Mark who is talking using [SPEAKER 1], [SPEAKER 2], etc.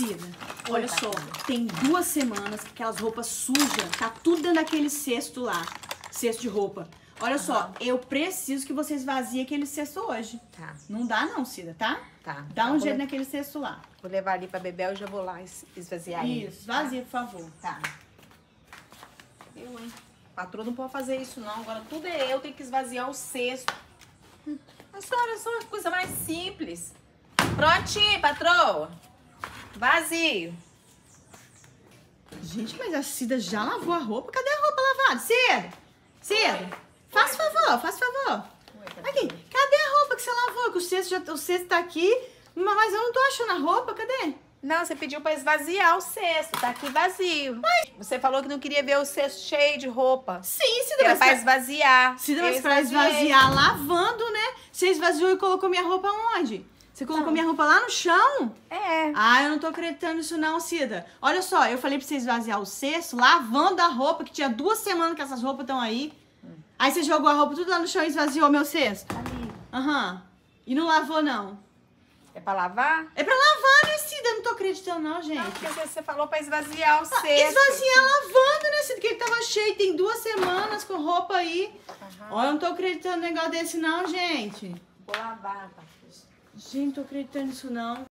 [SPEAKER 1] Cida, olha só, tem duas semanas que aquelas roupas sujas, tá tudo dentro daquele cesto lá, cesto de roupa. Olha só,
[SPEAKER 2] Aham.
[SPEAKER 1] eu preciso que você esvazie aquele cesto hoje.
[SPEAKER 2] Tá,
[SPEAKER 1] Não dá não, Cida, tá?
[SPEAKER 2] tá.
[SPEAKER 1] Dá um
[SPEAKER 2] vou,
[SPEAKER 1] jeito naquele cesto lá.
[SPEAKER 2] Vou levar ali pra Bebel e já vou lá es- esvaziar ele.
[SPEAKER 1] Isso, esvazia, por favor.
[SPEAKER 2] Tá. Eu, hein? Patroa não pode fazer isso, não. Agora tudo é eu, tenho que esvaziar o cesto. A senhora é só uma coisa mais simples. Prontinho, patroa. Vazio.
[SPEAKER 1] Gente, mas a Cida já lavou a roupa? Cadê a roupa lavada? Cida! Cida! Faz favor, faz favor. Aqui, cadê a roupa que você lavou? Que o cesto, já, o cesto tá aqui, mas eu não tô achando a roupa, cadê?
[SPEAKER 2] Não, você pediu pra esvaziar o cesto. Tá aqui vazio. Você falou que não queria ver o cesto cheio de roupa.
[SPEAKER 1] Sim, Cida, mas,
[SPEAKER 2] pra
[SPEAKER 1] pra,
[SPEAKER 2] esvaziar.
[SPEAKER 1] Cida, mas pra esvaziar lavando, né? Você esvaziou e colocou minha roupa onde? Você colocou
[SPEAKER 2] Não.
[SPEAKER 1] minha roupa lá no chão?
[SPEAKER 2] É.
[SPEAKER 1] Ah, eu não tô acreditando nisso não, Cida. Olha só, eu falei pra você esvaziar o cesto lavando a roupa, que tinha duas semanas que essas roupas estão aí. Aí você jogou a roupa tudo lá no chão e esvaziou meu cesto.
[SPEAKER 2] Ali.
[SPEAKER 1] Aham. E não lavou, não.
[SPEAKER 2] É pra lavar?
[SPEAKER 1] É pra lavar, né, Cida? Eu não tô acreditando, não, gente.
[SPEAKER 2] Não, porque você você falou pra esvaziar o cesto.
[SPEAKER 1] Esvaziar lavando, né, Cida? Que ele tava cheio, tem duas semanas com roupa aí.
[SPEAKER 2] Aham.
[SPEAKER 1] Olha, eu não tô acreditando no negócio desse, não, gente.
[SPEAKER 2] Vou lavar, Patrícia.
[SPEAKER 1] Gente, não tô acreditando nisso, não.